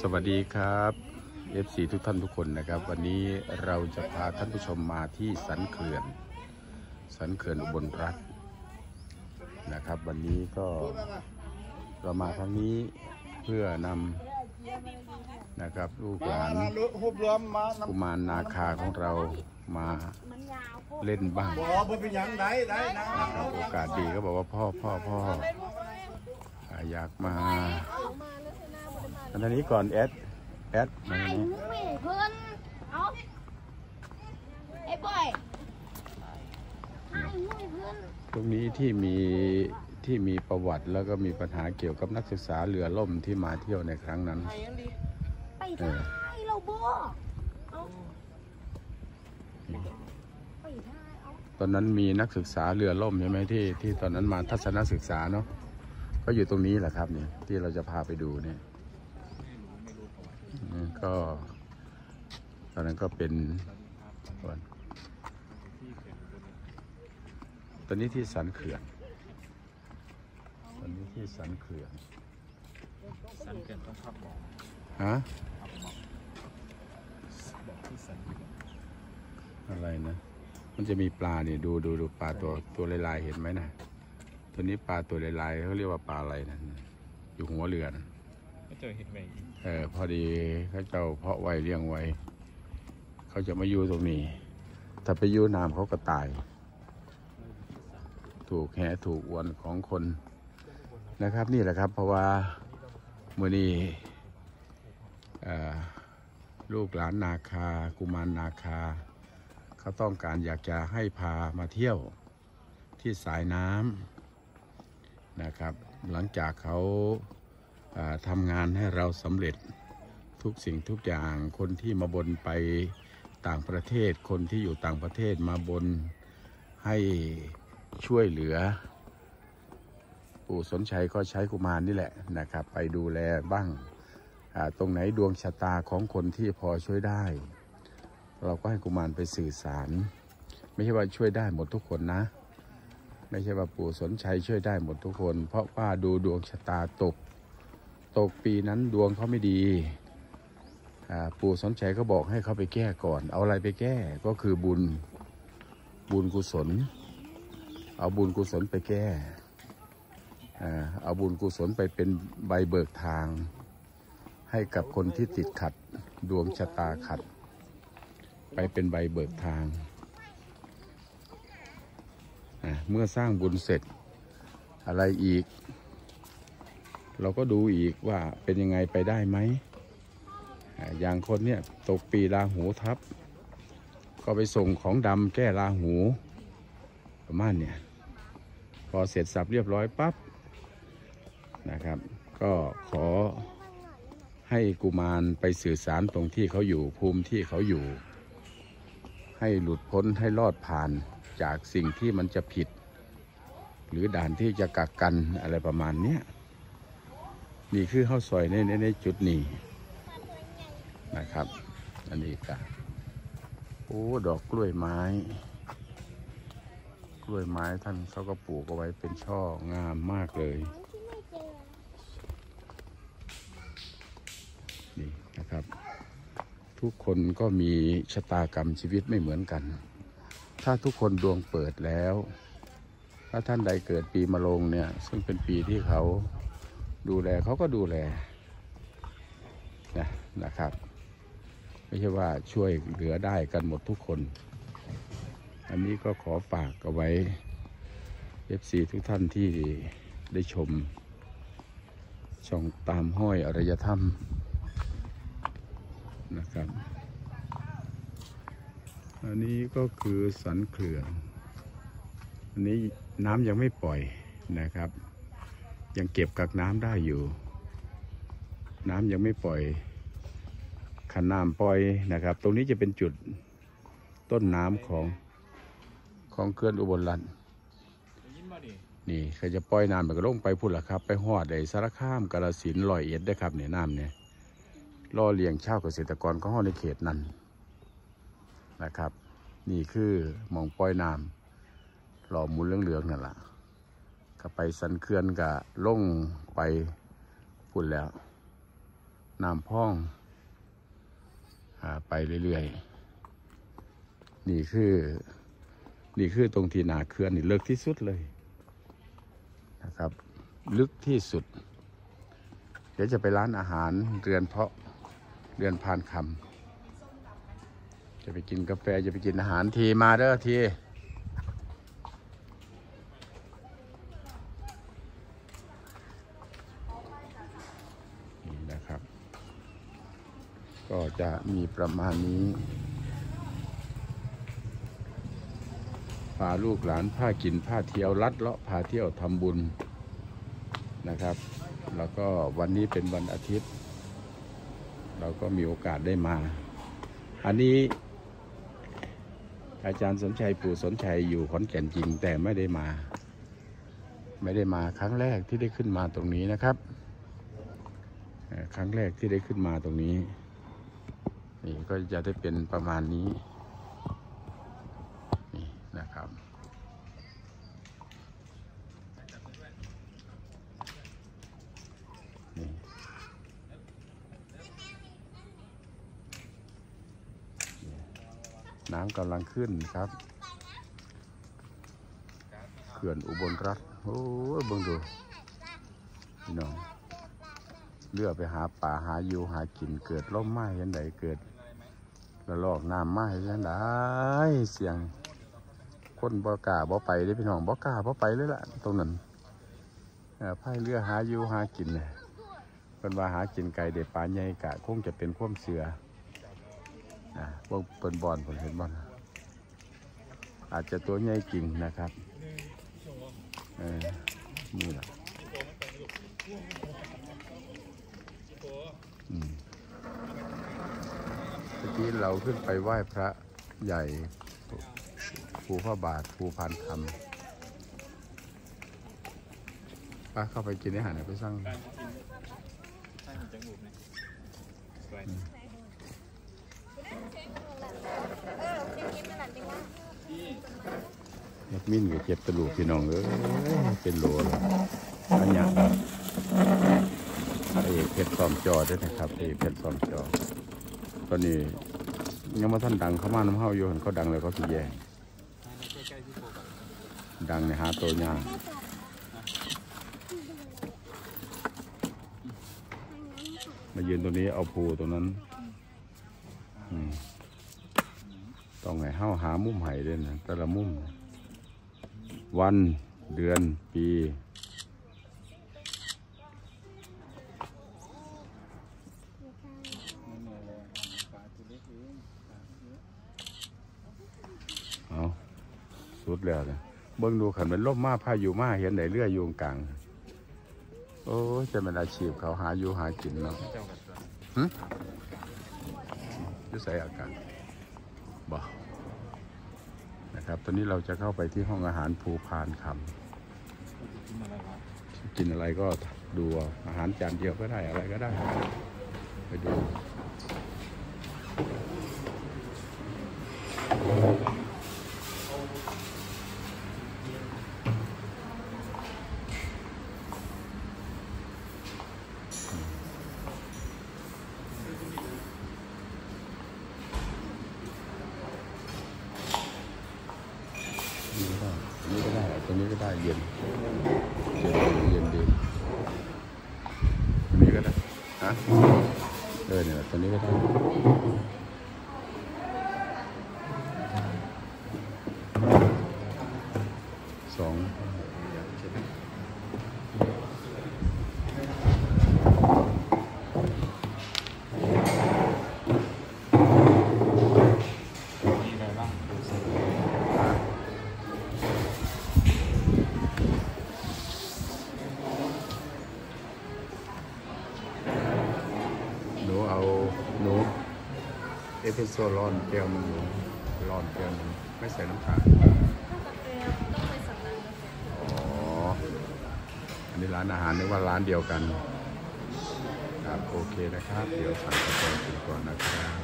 สวัสดีครับ FC ทุกท่านทุกคนนะครับ วันนี้เราจะพาท่านผู้ชมมาที่สันเขื่อน สันเขื่อนอุบลรัฐนะครับ วันนี้ก็เรามาครั้งนี้เพื่อนำนะครับลูกหลานกุมารนาคาของเรามาเล่นบ้างนะครับโอกาสดีก็บอกว่าพ่อพ่อพ่ออยากมา อันนี้ก่อนแอดแอดมาไอ้อันนี้หนูไม่เห็นเพื่อนเอาไอ้บอยไอ้หนูไม่เห็นเพื่อนตรงนี้ที่มีที่มีประวัติแล้วก็มีปัญหาเกี่ยวกับนักศึกษาเรือล่มที่มาเที่ยวในครั้งนั้น ไปท้ายเราบ่เอาไปท้ายเอาตอนนั้นมีนักศึกษาเรือล่มใช่ไหมที่ที่ตอนนั้นมาทัศนศึกษาเนาะก็อยู่ตรงนี้แหละครับเนี่ยที่เราจะพาไปดูเนี่ยอืม ก็ตอนนั้นก็เป็นตอนนี้ที่สันเขื่อน ตอนนี้ที่สันเขื่อน สันเกินต้องพับบอกฮะบอกที่สันอะไรนะ มันจะมีปลาเนี่ยดูดูดูปลาตัวตัวลายๆเห็นไหมนะตัวนี้ปลาตัวลายๆเขาเรียกว่าปลาอะไรนะอยู่หัวเรือนะก็เจอเห็ดแมง เออพอดีเขาเจ้าเพาะไว้เลี้ยงไว้ เขาจะมาอยู่ตรงนี้ ถ้าไปอยู่น้ำเขาก็ตาย ถูกแหถูกอวนของคนนะครับนี่แหละครับ เพราะว่ามื่อนี้ลูกหลานนาคา กุมารนาคา เขาต้องการอยากจะให้พามาเที่ยวที่สายน้ำนะครับ หลังจากเขา ทำงานให้เราสำเร็จทุกสิ่งทุกอย่างคนที่มาบนไปต่างประเทศคนที่อยู่ต่างประเทศมาบนให้ช่วยเหลือ ปู่สนชัยก็ใช้กุมารนี่แหละนะครับ ไปดูแลบ้างตรงไหนดวงชะตาของคนที่พอช่วยได้ เราก็ให้กุมารไปสื่อสาร ไม่ใช่ว่าช่วยได้หมดทุกคนนะ ไม่ใช่ว่าปู่สนชัยช่วยได้หมดทุกคน เพราะว่าดูดวงชะตาตก ตกปีนั้นดวงเขาไม่ดีปู่สนชัยก็บอกให้เขาไปแก้ก่อน เอาอะไรไปแก้ก็คือบุญบุญกุศล เอาบุญกุศลไปแก้เอาบุญกุศลไปเป็นใบเบิกทาง ให้กับคนที่ติดขัดดวงชะตาขัด ไปเป็นใบเบิกทาง เมื่อสร้างบุญเสร็จอะไรอีก เราก็ดูอีกว่าเป็นยังไงไปได้ไหมอย่างคนเนี่ยตกปีราหูทับ ก็ไปส่งของดำแก้ราหูประมาณเนี่ยพอเสร็จสับเรียบร้อยปั๊บนะครับ ก็ขอให้กุมารไปสื่อสารตรงที่เขาอยู่ภูมิที่เขาอยู่ ให้หลุดพ้นให้รอดผ่านจากสิ่งที่มันจะผิด หรือด่านที่จะกักกันอะไรประมาณเนี้ย นี่คือข้าวซอยในในในจุดนี้นะครับ อันนี้ก็โอ้ดอกกล้วยไม้ กล้วยไม้ท่านเขาก็ปลูกเอาไว้เป็นช่องามมากเลย นี่นะครับ ทุกคนก็มีชะตากรรมชีวิตไม่เหมือนกัน ถ้าทุกคนดวงเปิดแล้ว ถ้าท่านใดเกิดปีมะโรงเนี่ย ซึ่งเป็นปีที่เขา ดูแลเขาก็ดูแลนะนะครับ ไม่ใช่ว่าช่วยเหลือได้กันหมดทุกคน อันนี้ก็ขอฝากเอาไว้ FC ทุกท่านที่ได้ชม ช่องตามห้อยอารยธรรมนะครับ อันนี้ก็คือสันเขื่อนอันนี้น้ำยังไม่ปล่อยนะครับ ยังเก็บกักน้ำได้อยู่ น้ำยังไม่ปล่อยขันน้ำปล่อยนะครับ ตรงนี้จะเป็นจุดต้นน้ำของของเขื่อนอุบลรัตน์นี่เขาจะปล่อยน้ำมันก็ลงไปพุ่นละครับ ไปหอดไอ้สารคามกาลสินลอยเอ็ดได้ครับเนี่ยน้ำเนี่ยล่อเลี้ยงชาวเกษตรกรของห้อในเขตนั้นนะครับ นี่คือมองปล่อยน้ำหล่อหมุนเหลืองๆนั่นแหละ ก็ไปสันเขื่อนกับลงไปพุ่นแล้วน้ำพองอ่าไปเรื่อยๆ นี่คือ นี่คือตรงที่นาเขื่อนนี่ลึกที่สุดเลยนะครับ ลึกที่สุด เดี๋ยวจะไปร้านอาหารเรือนเพาะเรือนพานคำจะไปกินกาแฟจะไปกินอาหารทีมาเด้อที นี่นะครับ ก็จะมีประมาณนี้พาลูกหลานพากินพาเที่ยวลัดเลาะพาเที่ยวทำบุญนะครับ แล้วก็วันนี้เป็นวันอาทิตย์ เราก็มีโอกาสได้มา อันนี้อาจารย์สนชัยปู่สนชัยอยู่ขอนแก่นจริงแต่ไม่ได้มา ไม่ได้มาครั้งแรกที่ได้ขึ้นมาตรงนี้นะครับ ครั้งแรกที่ได้ขึ้นมาตรงนี้ นี่ก็จะได้เป็นประมาณนี้ นี่นะครับ นี่น้ำกำลังขึ้นครับเขื่อนอุบลรัฐโอ้ยเบิ่งดูพี่น้องเลือกไปหาป่าหาอยู่หากินเกิดล่มไม้ยันใดเกิด ระลอกน้ำไม้ยันใดเสียง คนบ่กล้าบ่ไปเด้พี่น้องบ่กล้าบ่ไปเลยล่ะ ตรงนั้นพายเรือหาอยู่หากินเนี่ยเป็นว่าหากินไก่เด็ดปลาใหญ่กะคงจะเป็นความเสืออ่าพวกเปิ้นบอลผมเห็นบอลอาจจะตัวใหญ่จริงนะครับเออนี่แหละอืม มื่อกี้เราขึ้นไปไหว้พระใหญ่ภูพระบาทภูพานคำป้าเข้าไปกินอาหารหนไปสั่งการกินใช่มันจะงูบเนี่ยสวยเฮ็ดมิ้นกับเจ็บกระดูกพี่น้องเอ้ยเป็นโหลเลยอันเนี้ยไอ้เพชรซอมจอด้วยนะครับไอ้เพชรซอมจอ อนนี้ยังมาท่านดังเข้ามาน้ำเฮาอยู่เห็นเขาดังเลยเขาสิแยงใกล้ๆที่โฟกัสดังในหาตัวยากมายืนตรงนี้เอาภูตรงนั้นต้องไงเฮาหามุมไห้เด่นนะแต่ละมุม วันเดือนปี นั่นแหละปลาตัวเล็กเองปลาเยอะ เอา สุดแล้วนะเบิ่งดูขันเป็นล่มมาพายุมาเห็นไหนเรืออยู่กลาง โอ้จะเป็นอาชีพเขาหาอยู่หากินเนาะเจ้ากับตัวจะใส่อากาศบ่นะครับ ตอนนี้เราจะเข้าไปที่ห้องอาหารภูพานคำกินอะไรก็ดูอาหารจานเดียวก็ได้อะไรก็ได้ ไปดู นี่ก็ได้อันนี้ก็ได้ ตรงนี้ก็ได้เย็นเย็นเย็นดีตรงนี้ก็ได้ฮะเออเนี่ยตรงนี้ก็ได้ นูเอาหนูเอสเปรสโซ่ร้อนแก้วหนึงหนูร้อนแก้วหนึงไม่ใส่น้ำตาลอ๋ออันนี้ร้านอาหารนึกว่าร้านเดียวกันครับโอเคนะครับ เดี๋ยวสั่งกาแฟกินก่อนนะครับ